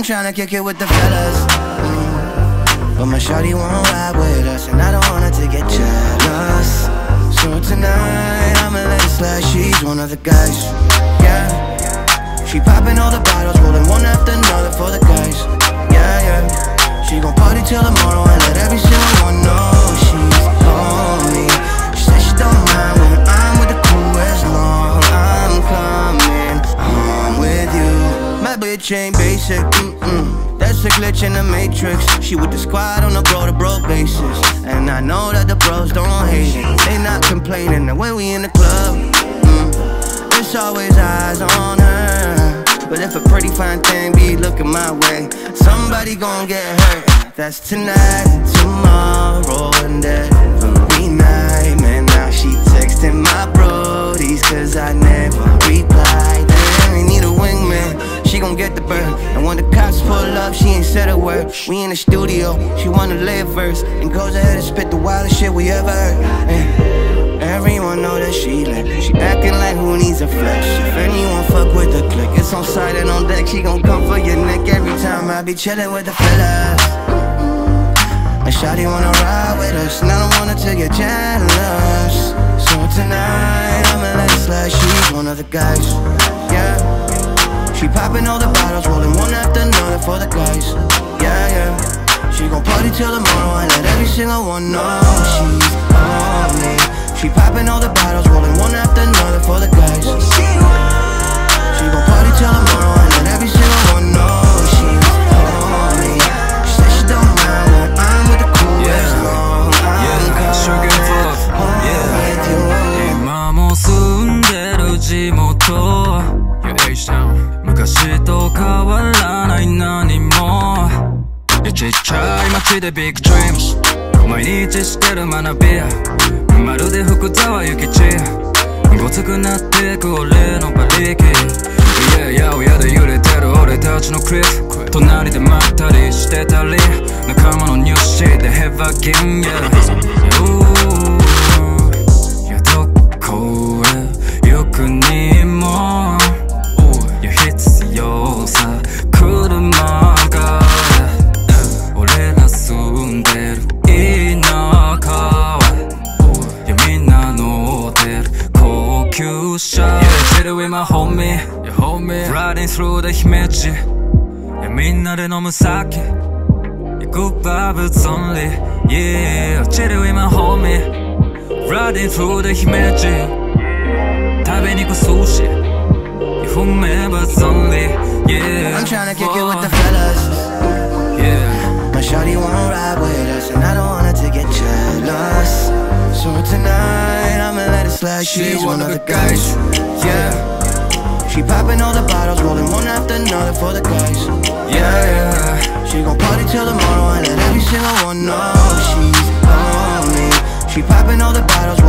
I'm tryna kick it with the fellas. But my shawty won't ride with us, and I don't want her to get jealous. So tonight, I'ma let it slide. She's one of the guys. Yeah. She popping all the bottles, rolling one after another for the guys. Yeah, yeah. She gon' party till tomorrow and let every single one know she's on me. She said she don't mind when I'm with the crew as long I'm coming home with you. My bitch ain't basic, a glitch in the matrix. She with the squad on a bro to bro basis. And I know that the bros don't hate it. They not complaining that when we in the club, mm, it's always eyes on her. But if a pretty fine thing be looking my way, somebody gon' get hurt. That's tonight, tomorrow, and every night. Man, now she texting my brodies, cause I We in the studio, she wanna a verse. And goes ahead and spit the wildest shit we ever heard. And everyone know that she lit. She acting like who needs a flex. If anyone fuck with the click, it's on side and on deck. She gon' come for your neck every time I be chillin' with the fellas. And Shawty wanna ride with us, and I don't her to get jealous. So tonight, I'ma let it slide. She's one of the guys, yeah. She popping all the bottles, rolling one after another for the guys. She gon' party till tomorrow and let every single one know. She's on me She poppin' all the bottles, rollin' one after another for the guys. She gon' party till tomorrow and let every single one know. She's on me She said she don't mind when I'm with the coolest yeah. long Yeah, I'm Shurkn Pap, yeah. 今も住んでる地元 Yeah, H-Town 昔とかゃい町でビッグドリーム毎日してる学びやまるで福沢諭吉ごつくなってく俺の馬力いやいやおやで揺れてる俺たちのクリス隣で待ったりしてたり仲間のニューシーでヘバギン Yeah, Yeah, chill with my homie Yeah, homie Riding through the 姫路いやみんなで飲む酒 Yeah, good vibes only Yeah, chill with my homie Riding through the 姫路食べに行く寿司 You whomever's only Yeah I'm tryna kick it with the fellas. Yeah My shawty won't ride with us, and I don't want her to get jealous. So tonight, I'ma let it slide. She's one of the guys, yeah. She popping all the bottles, rolling one after another for the guys, yeah, yeah. She gon' party till tomorrow and let every single one know she's on me She popping all the bottles